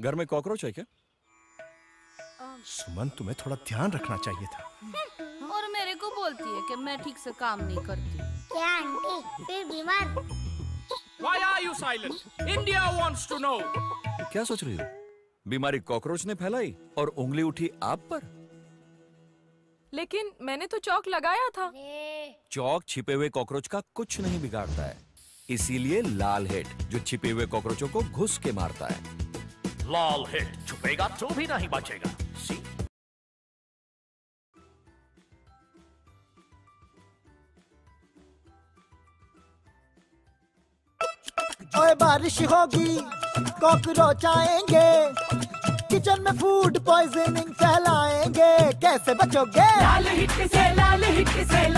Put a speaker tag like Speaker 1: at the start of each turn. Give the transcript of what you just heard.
Speaker 1: घर में कॉकरोच है क्या?
Speaker 2: सुमन तुम्हें थोड़ा ध्यान रखना चाहिए था।
Speaker 3: और मेरे को बोलती है कि मैं ठीक से काम नहीं करती।
Speaker 4: क्या आंटी? फिर बीमार?
Speaker 5: Why are you silent? India wants to know.
Speaker 1: क्या सोच रही हो? बीमारी कॉकरोच ने फैलाई और उंगली उठी आप पर?
Speaker 6: लेकिन मैंने तो चौक लगाया था।
Speaker 1: चौक छिपे हुए कॉकरोच का कुछ नहीं बिगाड़ता है। इसीलिए लाल हेड जो छिपे हुए कॉकरोचों को घुस के मारता है।
Speaker 7: लाल हिट छुपेगा तो भी नहीं बचेगा। सी।
Speaker 8: ओए बारिश होगी कॉकरोच आएँगे किचन में फ़ूड पॉइजनिंग फैलाएँगे कैसे बचोगे?
Speaker 9: लाल हिट से लाल हिट से लाल हिट से